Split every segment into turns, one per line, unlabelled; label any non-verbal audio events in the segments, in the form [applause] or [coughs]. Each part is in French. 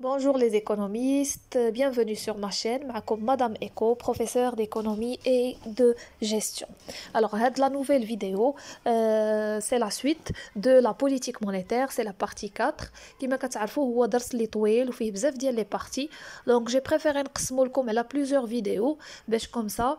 Bonjour les économistes, bienvenue sur ma chaîne, comme Madame Eco, professeure d'économie et de gestion. Alors, la nouvelle vidéo, euh, c'est la suite de la politique monétaire, c'est la partie 4. Qui m'a ou les. Donc, j'ai préféré comme elle a plusieurs vidéos, comme ça.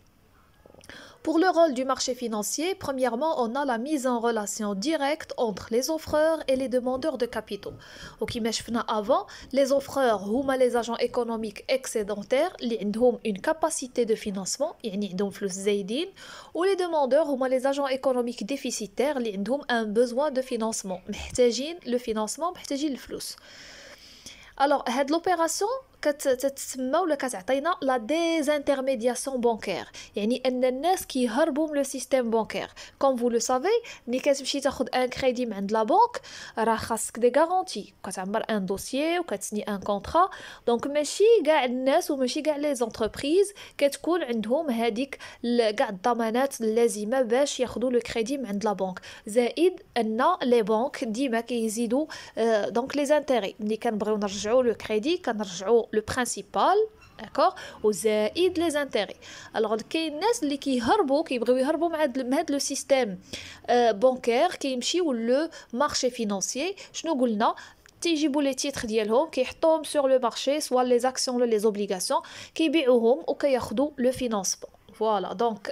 Pour le rôle du marché financier, premièrement, on a la mise en relation directe entre les offreurs et les demandeurs de capitaux. Au avant, les offreurs ou les agents économiques excédentaires ont une capacité de financement, ou les demandeurs ou les agents économiques déficitaires ont un besoin de financement. le financement, le flux. Alors, cette opération كتتسمى ولا كتعطينا لا ديزانترميدياسيون بانكير يعني أن الناس كيهربوا من لو سيستيم بانكير كوم فو لو سافي ملي كتمشي تاخذ ان كريدي من عند لا بنك راه خاصك دي غارونتي كتعمر ان دوسيي وكتسني ان كونطرا دونك ماشي كاع الناس وماشي كاع لي زونتربريز كتكون عندهم هذيك كاع الضمانات اللازمة باش ياخذوا لو كريدي من عند لا بنك زائد أن لي بنك ديما كيزيدوا دونك لي زانتيري ملي كنبغيو نرجعوا لو كريدي كنرجعوا le principal d'accord وزائد les intérêts alors كاين الناس اللي كيهربوا كيبغيو يهربوا مع هذا لو سيستيم بانكير كيمشيو لو مارشي فينانسيي شنو قلنا تيجيبوا لي تيتر ديالهم كيحطوهم سور لو مارشي سوا لي زاكسيون ولا لي زوبليغاسيون كيبيعوهم وكياخذوا لو فينانسمون Voilà, donc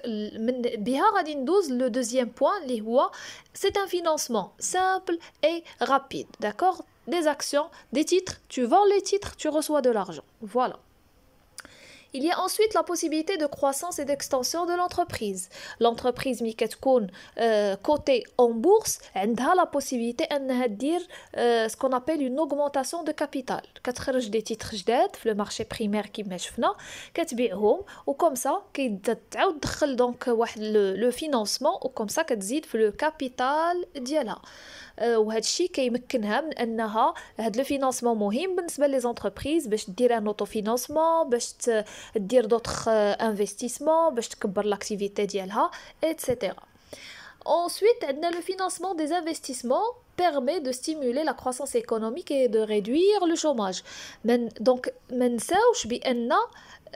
بها غادي ندوز لو دوزيام بوين اللي هو سي ان فينانسمون سامبل اي رابيد داكوغ des actions, des titres, tu vends les titres, tu reçois de l'argent. Voilà. Il y a ensuite la possibilité de croissance et d'extension de l'entreprise. L'entreprise qui est cotée en bourse, elle a la possibilité de dire ce qu'on appelle une augmentation de capital. كتخرج des titres جداد في le marché primaire كيما شفنا كتبيعهم وكم سا كتعاود تدخل دونك واحد le financement وكم سا كتزيد في le capital ديالها. وهذا الشيء كيمكنها من أنها هاد لو فينانسمون مهم بالنسبة لي زونتربريز باش دير ان اوتو فينانسمون باش دير دوطخ انفستيسمون باش تكبر لاكتيفيتي ديالها ايتترا Ensuite, le financement des investissements permet de stimuler la croissance économique et de réduire le chômage. Donc,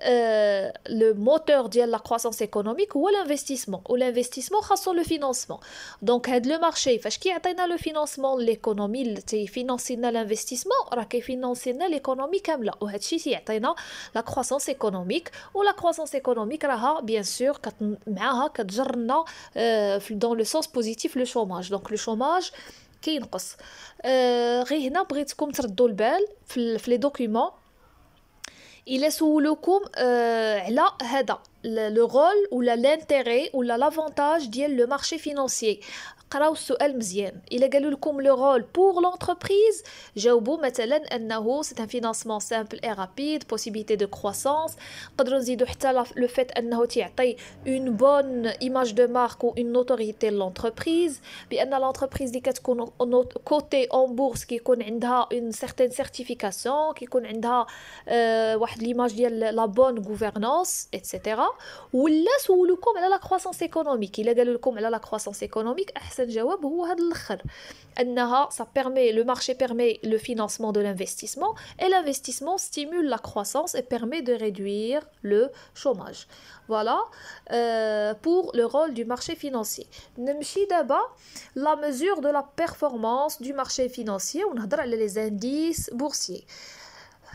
euh, le moteur de la croissance économique ou l'investissement ou l'investissement خاصو le financement donc le marché فاش كيعطينا le financement l'économie تيفينانسينا l'investissement راه كيفينانسينا l'économie كامله وهذا الشيء تيعطينا la croissance économique و la croissance économique راها bien sûr معاها كتجرنا dans le sens positif le chômage donc le chômage كينقص. آه غير هنا بغيتكم تردوا البال في, في لي دوكيومون. إلا سولوكم آه على هذا لو رول ولا لانتيري ولا لافونتاج ديال لو مارشي فينانسيي قراو السؤال مزيان الا قالوا لكم لو رول بور لونتربريز جاوبوا مثلا انه سي ان فينانسمون سامبل اي رابيد بوسيبيتي دو كرواسونس نقدروا نزيدوا حتى لو فيت انه تيعطي اون بون ايماج دو مارك و اون نوتوريتي لونتربريز بان لونتربريز اللي كتكون كوتي اون بورس كيكون عندها اون سيغتين سيرتيفيكاسيون كيكون عندها آه واحد ليماج ديال لا بون غوفرنانس ايتترا ولا سولوكم على لا كرواسونس ايكونوميك الا قالوا لكم على لا كرواسونس ايكونوميك احسن الجواب هو هذا الاخر انها ça permet le marché permet le financement de l'investissement et l'investissement stimule la croissance et permet de réduire le chômage voilà euh, pour le rôle du marché financier نمشي دابا la mesure de la performance du marché financier ونهضر على les indices boursiers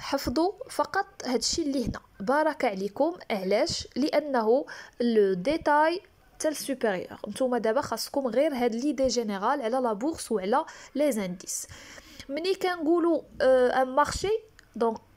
حفظوا فقط هادشي اللي هنا بارك عليكم علاش لانه لو ديتاي حتى السوبيريور نتوما دابا خاصكم غير هاد ليدي جينيرال على لا بورس وعلى لي زانديس ملي كنقولوا ان مارشي دونك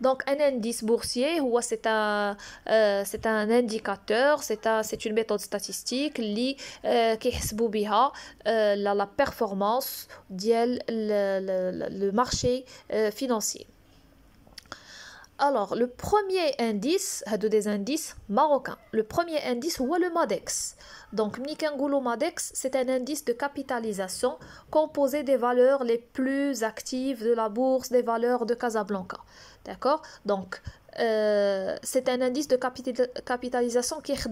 Donc un indice boursier, c'est un, euh, c'est un indicateur, c'est un, c'est une méthode statistique euh, qui euh, la, la performance le, le, le marché euh, financier. Alors, le premier indice, des indices marocains. Le premier indice, c'est le MADEX. Donc, Mikangolo Madex, c'est un indice de capitalisation composé des valeurs les plus actives de la bourse des valeurs de Casablanca. D'accord? Donc, c'est un indice de capitalisation qui est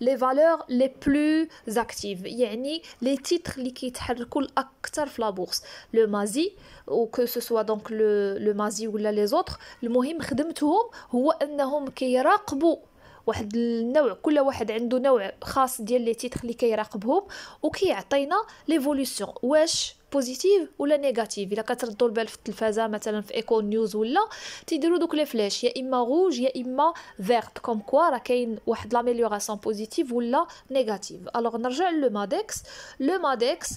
les valeurs les plus actives يعني les titres qui كيتحركوا اكثر في la bourse le MASI ou que ce soit donc le le MASI ou les autres المهم خدمتهم هو انهم كيراقبوا واحد النوع كل واحد عنده نوع خاص ديال لي تيتر اللي كيراقبهم وكيعطينا ليفولوسيون واش بوزيتيف ولا نيجاتيف الا كتردوا البال في التلفازه مثلا في ايكو نيوز ولا تيديروا دوك لي فلاش يا اما روج يا اما فيرت كوم كوا راه كاين واحد لاميليوراسيون بوزيتيف ولا نيجاتيف الوغ نرجع لو مادكس لو مادكس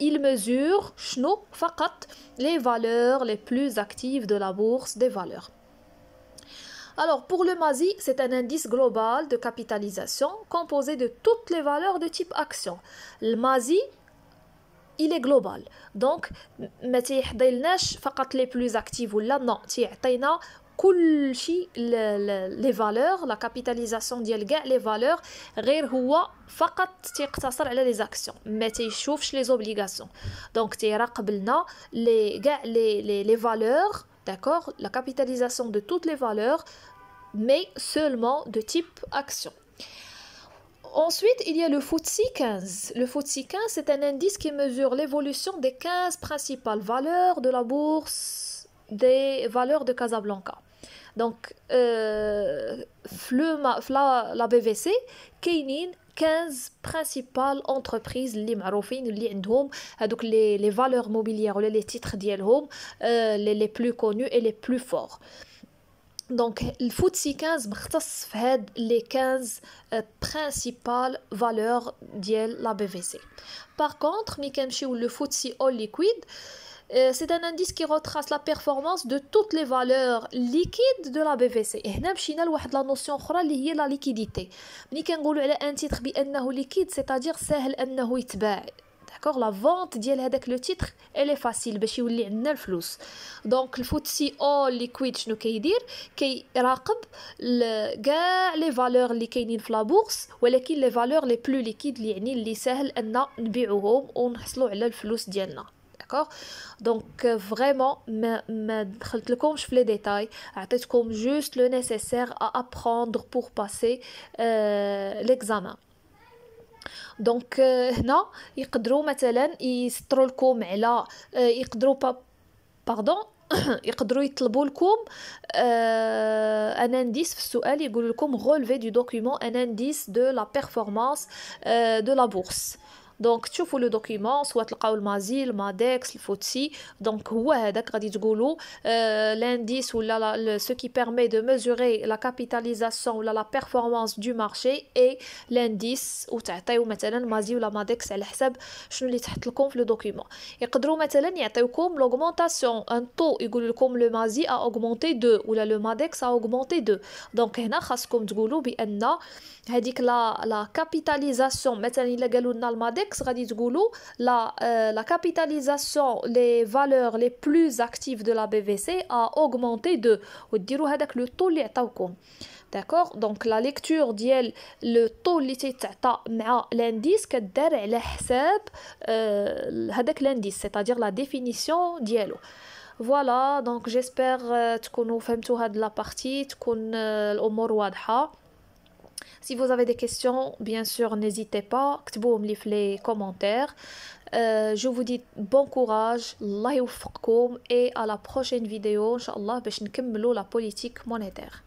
il mesure شنو فقط les valeurs les plus actives de la bourse des valeurs Alors, pour le MASI, c'est un indice global de capitalisation composé de toutes les valeurs de type action. Le MASI, il est global. Donc, ما تيحضيلناش فقط les plus actives ولا non تيعطينا كل شيء لي فالور لا كابيتاليزاسيون ديال كاع لي فالور غير هو فقط تيقتصر على لي زاكسيون ما تيشوفش لي زوبليغاسيون دونك تيراقب لنا لي كاع لي لي فالور d'accord la capitalisation de toutes les valeurs mais seulement de type action. Ensuite, il y a le FTSE 15. Le FTSE 15, c'est un indice qui mesure l'évolution des 15 principales valeurs de la bourse des valeurs de Casablanca. Donc, euh, la, la BVC, كاينين 15 principales entreprises اللي معروفين اللي عندهم هذوك les, les valeurs mobilières ou les titres ديالهم euh, les, les plus connus et les plus forts. Donc, le FTSE 15 مختص في هاد les 15 euh, principales valeurs ديال la BVC. Par contre, ملي كنمشيو le FTSE All Liquid euh, c'est un indice qui retrace la performance de toutes les valeurs liquides de la BVC. هنا مشينا لواحد لا نوسيون اخرى اللي هي لا ليكيديتي. ملي كنقولوا على ان تيتر بانه ليكيد سيتادير ساهل انه يتباع داكوغ لا فونت ديال هذاك لو تيتر الي فاسيل باش يولي عندنا الفلوس دونك الفوتسي اول ليكويد شنو كيدير كيراقب كاع لي فالور اللي كاينين في لا بورس ولكن لي فالور لي بلو ليكيد اللي يعني اللي ساهل ان نبيعوهم ونحصلوا على الفلوس ديالنا داكوغ دونك فريمون ما ما دخلت لكمش في لي ديتاي عطيتكم جوست لو نيسيسير ا ابروندر بور باسي ليكزامان دونك آه، هنا يقدروا مثلا يسطروا لكم على آه، يقدروا با باردون [coughs] يقدروا يطلبوا لكم آه ان انديس في السؤال يقول لكم غولفي دو دوكيومون ان انديس دو لا بيرفورمانس آه دو لا بورس دونك تشوفوا لو دوكيومون سواء تلقاو المازي المادكس الفوتسي دونك هو هذاك غادي تقولوا لانديس ولا سو كي بيرمي دو ميزوري لا كابيتاليزاسيون ولا لا بيرفورمانس دو مارشي اي لانديس وتعطيو مثلا مازي ولا مادكس على حساب شنو اللي تحط لكم في لو دوكيومون يقدروا مثلا يعطيوكم لوغمونطاسيون ان طو يقول لكم لو مازي ا اوغمونتي دو ولا لو مادكس ا اوغمونتي دو دونك هنا خاصكم تقولوا بان هذيك لا لا كابيتاليزاسيون مثلا الا قالوا لنا المادكس غادي تقولوا لا لا كابيتاليزاسيون لي فالور لي بلوز اكتيف دو لا بي في سي ا اوغمونتي دو وديروا هذاك لو طو اللي عطاوكم داكوغ دونك لا ليكتور ديال لو طو اللي تيتعطى مع لانديس كدار على حساب هذاك لانديس سيتادير لا ديفينيسيون ديالو فوالا دونك جيسبر تكونوا فهمتوا هاد لا بارتي تكون الامور واضحه Si vous avez des questions, bien sûr, n'hésitez pas. Ktboum les commentaires. Euh, je vous dis bon courage, Allah et à la prochaine vidéo, Inch'Allah, pour la politique monétaire.